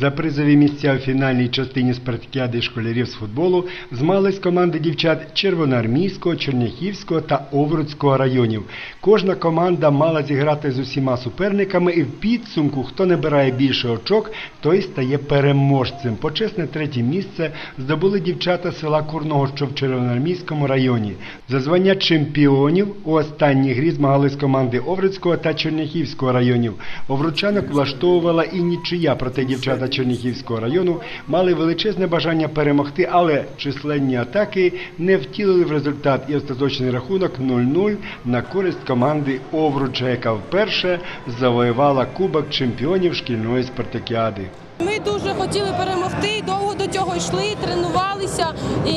За призові місця у фінальній частині спартакіади школярів з футболу змагались команди дівчат Червоноармійського, Черняхівського та Овруцького районів. Кожна команда мала зіграти з усіма суперниками, і в підсумку, хто набирає більше очок, той стає переможцем. Почесне третє місце здобули дівчата села Курного, що в Червоноармійському районі. За звання чемпіонів у останній грі змагались команди Овруцького та Черняхівського районів. Овручанок влаштовувала і нічия, проте дівчата Черніхівського району мали величезне бажання перемогти, але численні атаки не втілили в результат і остаточний рахунок 0-0 на користь команди Овруча, яка вперше завоювала Кубок чемпіонів шкільної спартакіади. Ми дуже хотіли перемогти, довго до цього йшли, тренувалися і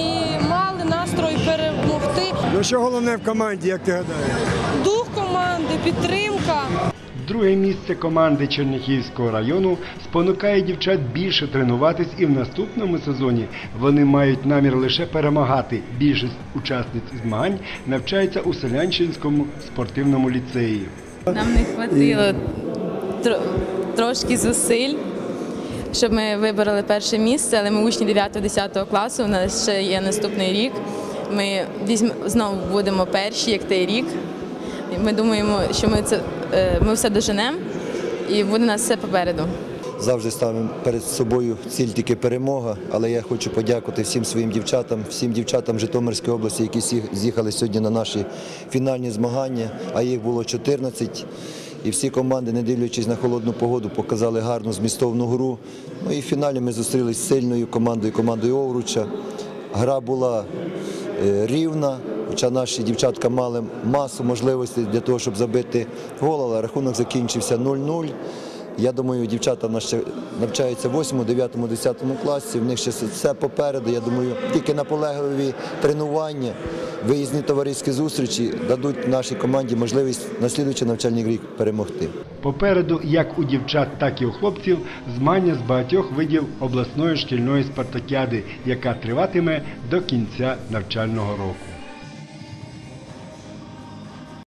мали настрой перемогти. Ну що головне в команді, як ти гадаєш? Дух команди, підтримка. Друге місце команди Черняхівського району спонукає дівчат більше тренуватись і в наступному сезоні вони мають намір лише перемагати. Більшість учасниць змагань навчається у Селянчинському спортивному ліцеї. Нам не тро- трошки зусиль, щоб ми вибороли перше місце, але ми учні 9-10 класу, у нас ще є наступний рік. Ми візьм... знову будемо перші, як той рік. Ми думаємо, що ми, це, е, ми все доженемо і буде нас все попереду. Завжди ставимо перед собою ціль тільки перемога. Але я хочу подякувати всім своїм дівчатам, всім дівчатам Житомирської області, які з'їхали сьогодні на наші фінальні змагання, а їх було 14. І всі команди, не дивлячись на холодну погоду, показали гарну змістовну гру. Ну і в фіналі ми зустрілися з сильною командою, командою Овруча. Гра була е, рівна, хоча наші дівчатка мали масу можливостей для того, щоб забити гол, але рахунок закінчився 0-0. Я думаю, дівчата нас ще навчаються в 8, 9, 10 класі. В них ще все попереду. Я думаю, тільки наполегливі тренування, виїзні товариські зустрічі дадуть нашій команді можливість на слідуючий навчальний рік перемогти. Попереду, як у дівчат, так і у хлопців, змагання з багатьох видів обласної шкільної спартакіади, яка триватиме до кінця навчального року.